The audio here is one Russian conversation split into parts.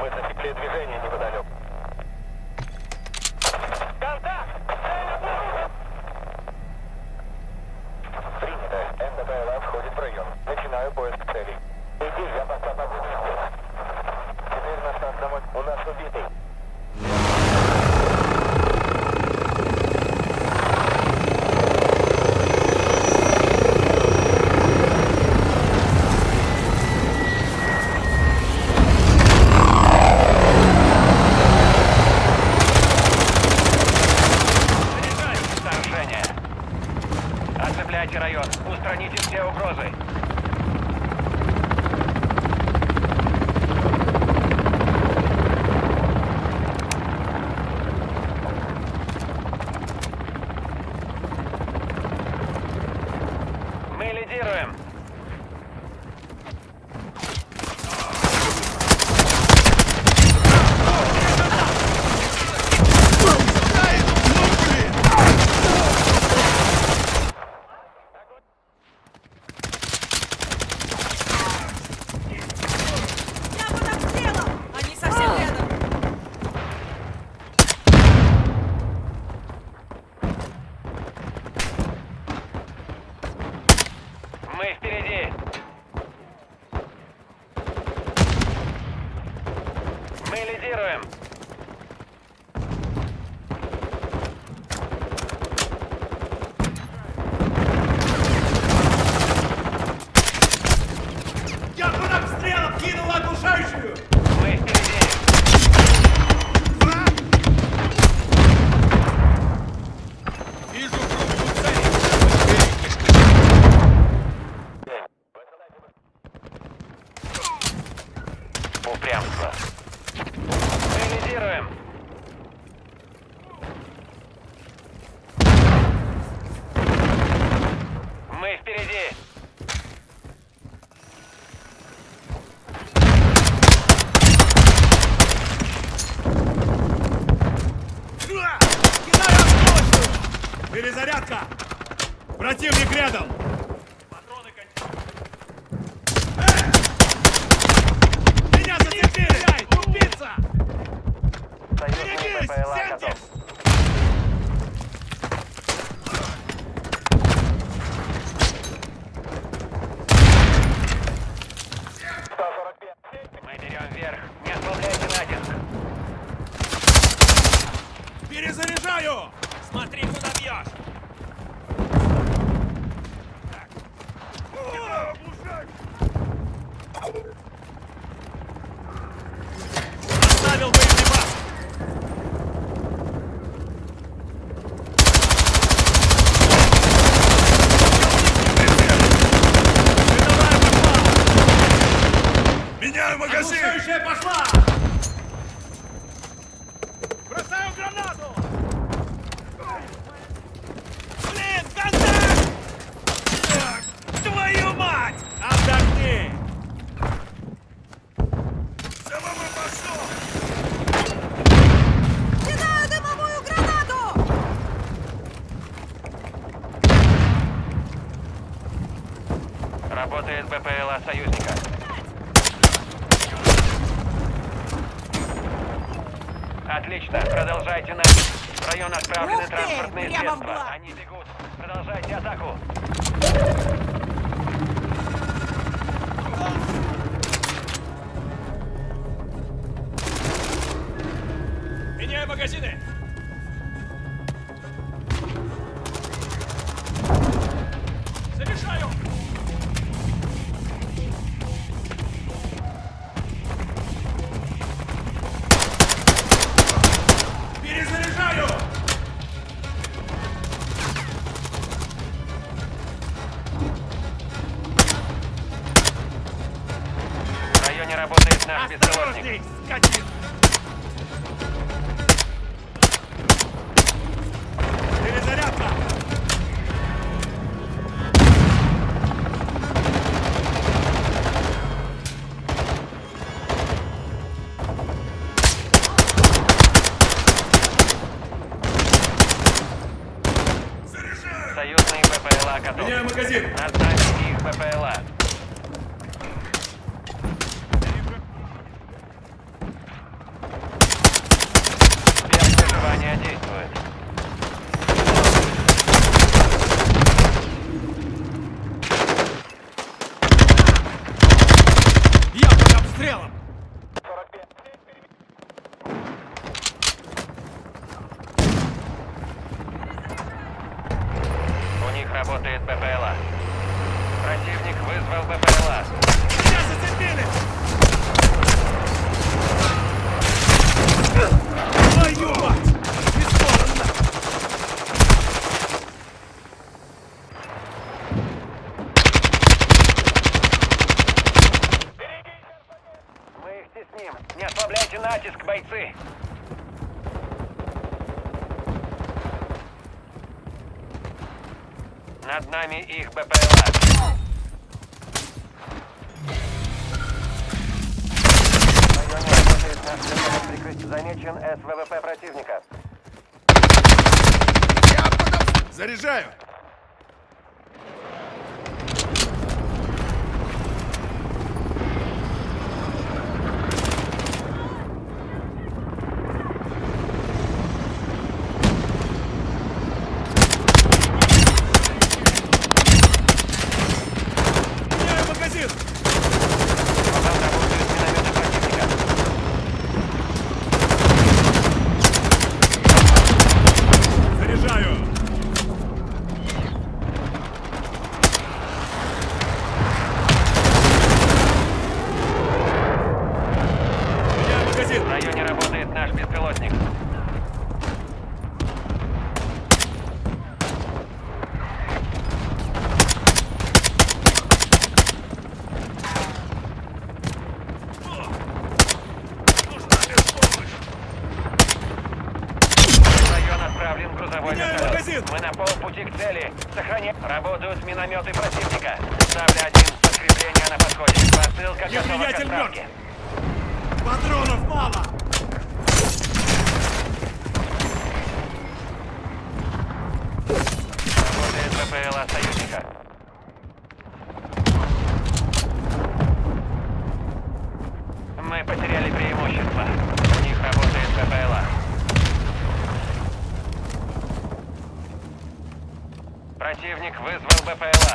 Мы засекли движение неподалеку. Контакт! Принято. МДПЛА входит в район. Начинаю поиск целей. Иди, я здесь. Теперь на станцию. У нас убитый. Союзные БПЛА союзника. Отлично, продолжайте натиск. В район отправлены транспортные средства. Они бегут. Продолжайте атаку. Беспилотник. Скотина! Перезарядка! Союзные БПЛА готовы. Меняю магазин! Отправьте их БПЛА. работает БПЛА. Противник вызвал БПЛА. Меня зацепили! Твою мать! Бесспорно! Мы их тесним. Не ослабляйте натиск, бойцы. Над нами их БПЛА. В районе. Замечен СВВП противника. Заряжаю! Меняю магазин! Там работают минометы противника. Заряжаю! Меняю магазин! В районе работает наш беспилотник. Отправлен грузовой вертолет. магазин! Мы на полпути к цели. Сохраняем. Работают минометы противника. Ставлю один подкрепление на подходе. Посылка готова к отправке. Патронов мало! Работает ВПЛА союзника. Мы потеряли преимущество. У них работает ВПЛА. Противник вызвал БПЛА.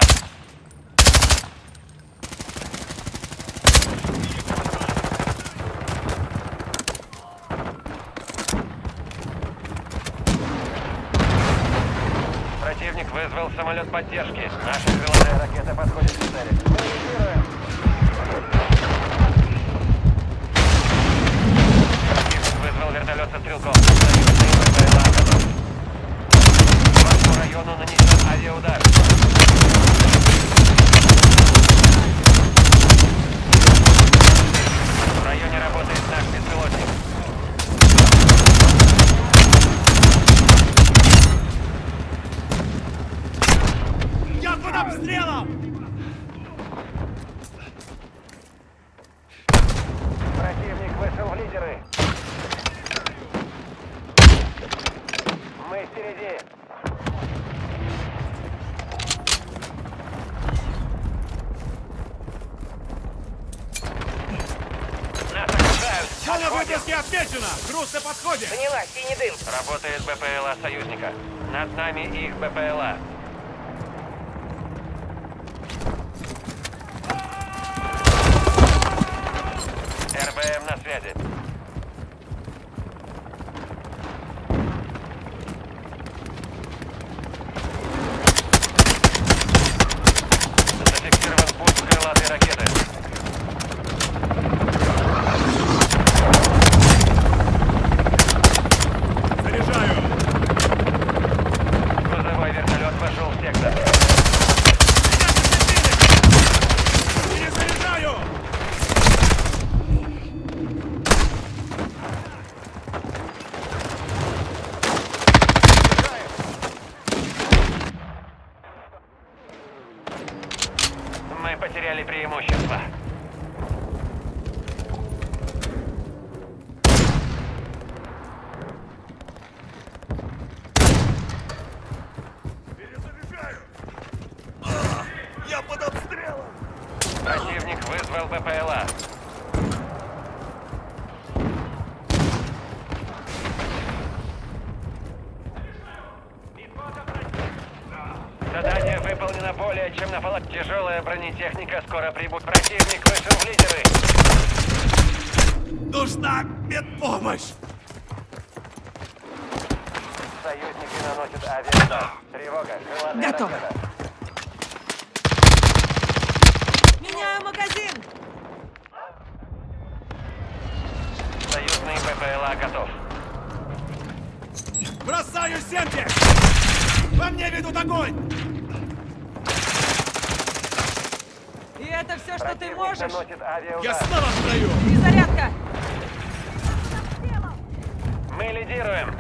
Противник вызвал самолет поддержки. Наша крылатая ракета подходит к цели. Инициируем. Противник вызвал вертолет со стрелком. Союзный БПЛА готов. По вашему району нанесен авиаудар. В районе работает наш беспилотник. Я под обстрелом! Противник вышел в лидеры. Мы впереди. Нас окружают. Зона Отходим. Отмечена! Груз на подходе! Поняла, синий дым. Работает БПЛА союзника. Над нами их БПЛА. РБМ на связи. чем на напала тяжелая бронетехника, скоро прибудет противник, вышел в лидеры. Нужна медпомощь! Союзники наносят авиа. Тревога, Готово. Меняю магазин! Союзный ППЛА готов. Бросаю семки! По мне ведут огонь! Это все, что ты можешь? Я снова строю! Перезарядка! Мы лидируем.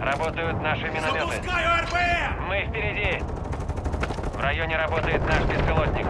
Работают наши минометы. Запускаю РПМ! Мы впереди. В районе работает наш беспилотник.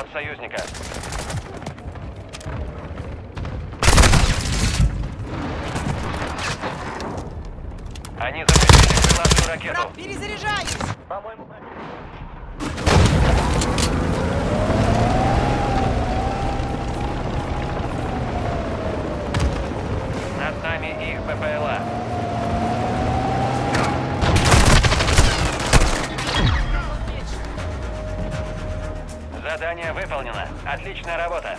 Джаггернаут союзника. Они запустили крылатую ракету. Брат, перезаряжаюсь! Над нами их ППЛА. Отличная работа.